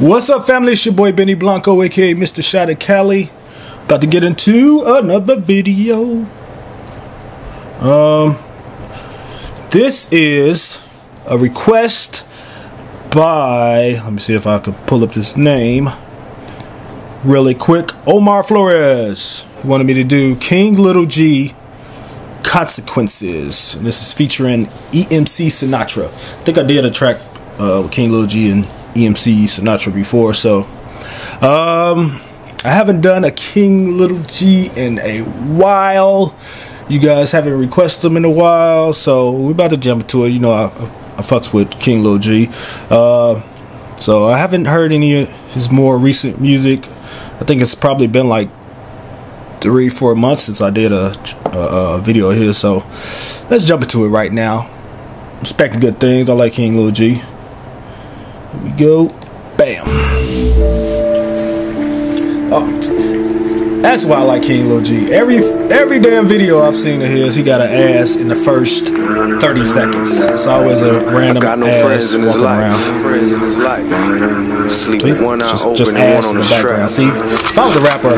What's up, family? It's your boy Benny Blanco, aka Mr. Chi2Cali. About to get into another video. Um, this is a request by. Let me see if I can pull up this name really quick. Omar Flores. He wanted me to do King Little G Consequences. And this is featuring EMC Sinatra. I think I did a track uh, with King Little G and EMC Sinatra before, so um, I haven't done a King Little G in a while. You guys haven't requested them in a while, so we're about to jump into it. You know, I, I fucks with King Little G, uh, so I haven't heard any of his more recent music. I think it's probably been like three, four months since I did a, a, a video here. So let's jump into it right now. I'm expecting good things. I like King Little G. Here we go. Bam. Oh, that's why I like King Lil G. Every every damn video I've seen of his, he got an ass in the first 30 seconds. It's always a random got no ass friends in his walking life. around. Friends in his life. Sleep See? one eye Just, open just ass one in the the background. See, if I was a rapper,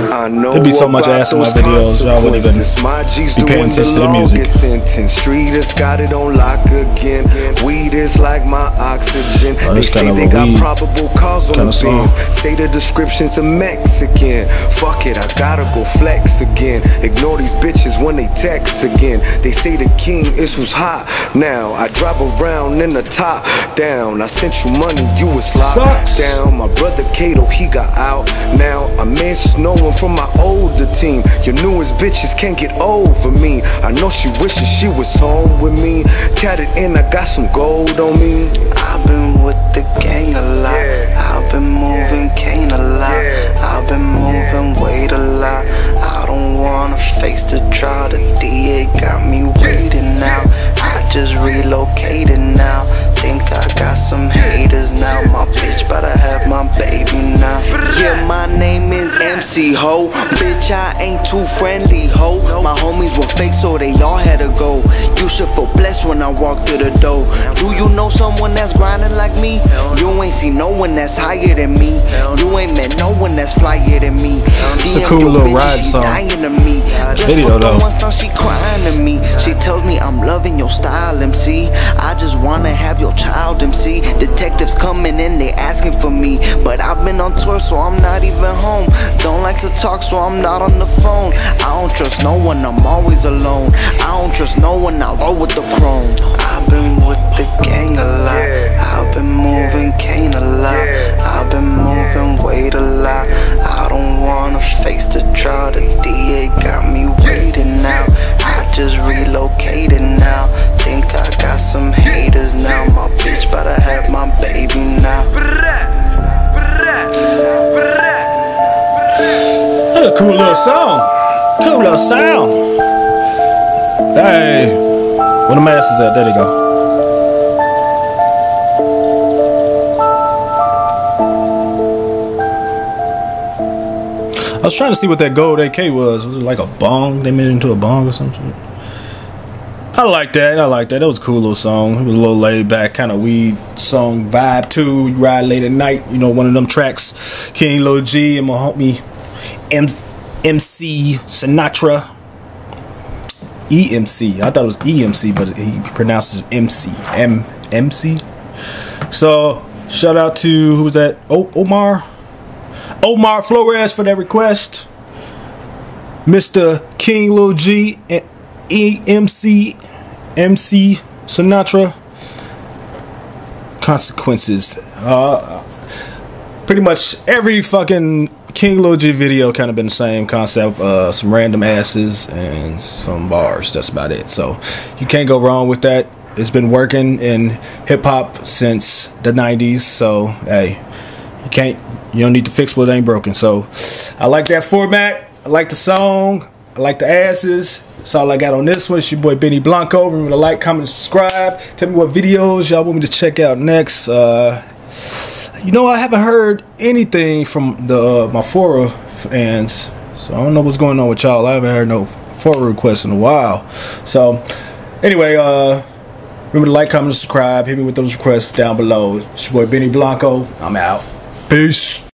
there'd be so much ass in my videos. Y'all wouldn't even consequences. My G's be paying attention to the music. sentence. Street has got it on lock again. Weed is like my oxygen. Oh, they say they a got probable cause on the. Say the description's a Mexican. Fuck it, I gotta go flex again. Ignore these bitches when they text again. They say the king is who's hot. Now I drive around in the top down. I sent you money, you was locked Sucks. down. My brother Kato, he got out. Now I miss no one from my older team. Your newest bitches can't get over me. I know she wishes she was home with me. Tatted in, I got some gold on me. I've been with the gang a lot. I've been moving a lot. I've been moving weight a lot. I don't wanna face the trial. The DA got me waiting now. I just relocated now. Think I got some haters now. My bitch but I have my baby now. Yeah, my name is MC Ho. Bitch, I ain't too friendly, ho. My homies were fake, so they all had to go. You should feel blessed when I walk through the door. Do you know someone that's grinding like me? You ain't seen no one that's higher than me. You ain't met no one that's flyer than me. It's a cool little ride song. dying to me. Just Video, though. She crying to me. She tells me I'm loving your style, MC. I just wanna have your child, MC. Detectives coming in, they asking for me. But I've been on tour, so I'm not even home. Like to talk, so I'm not on the phone. I don't trust no one, I'm always alone. I don't trust no one, I roll with the chrome. I've been with the gang a lot. I've been cool little song. Cool little sound. Hey, where the masses at? There they go. I was trying to see what that gold AK was. Was it like a bong? They made it into a bong or something. I like that. I like that. That was a cool little song. It was a little laid back, kind of weed song vibe too. You ride late at night. You know, one of them tracks. King Lil G and my homie M- MC Sinatra. EMC. I thought it was EMC, but he pronounces MC. M MC. So shout out to who was that? O- Omar. Omar Flores for that request. Mr. King Lil G and EMC MC Sinatra. Consequences. Uh, pretty much every fucking King Lil G video kind of been the same concept. Uh, some random asses and some bars. That's about it. So you can't go wrong with that. It's been working in hip hop since the 90s. So hey, you can't. You don't need to fix what ain't broken. So I like that format. I like the song. I like the asses. That's all I got on this one. It's your boy Benny Blanco. Remember to like, comment, subscribe. Tell me what videos y'all want me to check out next. Uh, you know, I haven't heard anything from the uh, my fora fans, so I don't know what's going on with y'all. I haven't heard no fora requests in a while. So, anyway, uh, remember to like, comment, subscribe. Hit me with those requests down below. It's your boy Benny Blanco. I'm out. Peace.